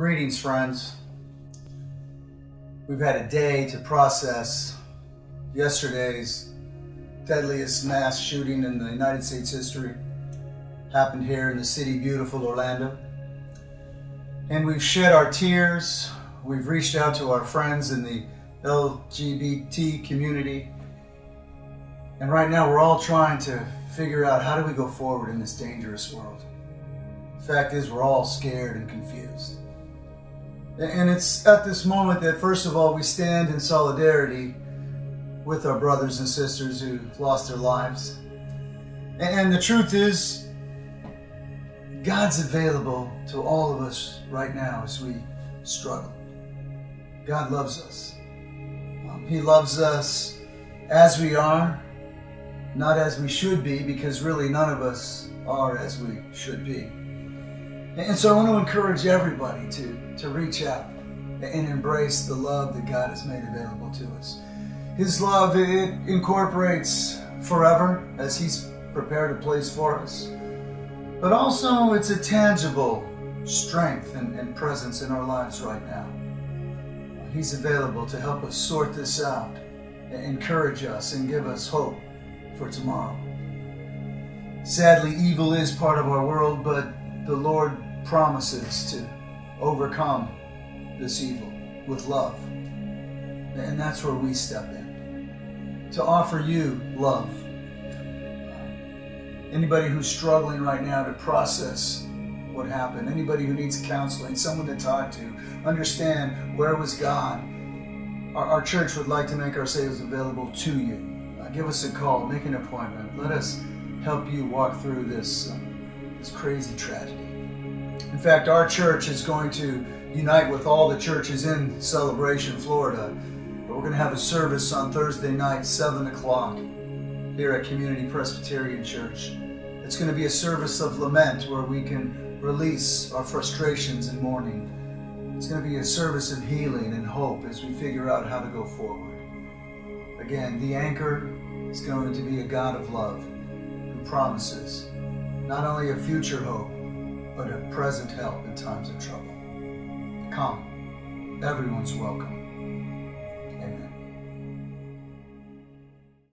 Greetings, friends. We've had a day to process yesterday's deadliest mass shooting in the United States history. Happened here in the city, beautiful Orlando. And we've shed our tears. We've reached out to our friends in the LGBT community. And right now, we're all trying to figure out how do we go forward in this dangerous world. The fact is, we're all scared and confused. And it's at this moment that, first of all, we stand in solidarity with our brothers and sisters who lost their lives. And the truth is, God's available to all of us right now as we struggle. God loves us. Um, he loves us as we are, not as we should be, because really none of us are as we should be. And so I want to encourage everybody to, to reach out and embrace the love that God has made available to us. His love, it incorporates forever as He's prepared a place for us. But also, it's a tangible strength and, and presence in our lives right now. He's available to help us sort this out, encourage us, and give us hope for tomorrow. Sadly, evil is part of our world, but the Lord promises to overcome this evil with love. And that's where we step in to offer you love. Anybody who's struggling right now to process what happened, anybody who needs counseling, someone to talk to, understand where was God. Our, our church would like to make ourselves available to you. Uh, give us a call, make an appointment. Let us help you walk through this, uh, this crazy tragedy. In fact, our church is going to unite with all the churches in Celebration, Florida. We're going to have a service on Thursday night, 7 o'clock, here at Community Presbyterian Church. It's going to be a service of lament where we can release our frustrations and mourning. It's going to be a service of healing and hope as we figure out how to go forward. Again, the anchor is going to be a God of love who promises not only a future hope, but a present help in times of trouble. Come, everyone's welcome.